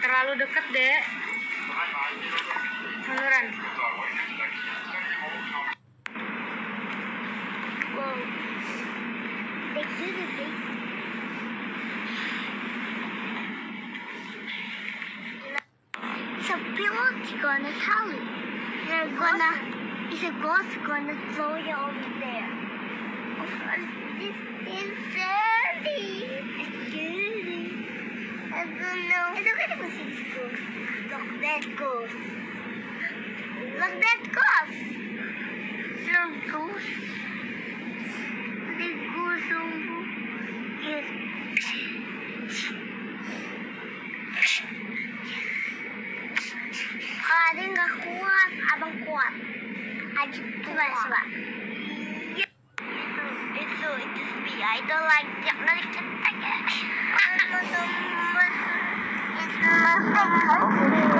terlalu deket dek beneran Wow. It's a pilot's gonna tell you. They're gonna. It's a ghost gonna throw you over there. This is dirty. that goes. Look that goes. Look goes. go. goose is. Ada nggak kuat, abang kuat. Aji kuat sebab. Itu itu sih. I don't like that. Nanti kita. Aku tuh. Aku tuh.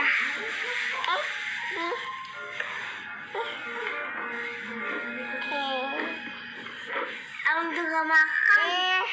Eh, nih. Oke. Aku juga makan. Eh.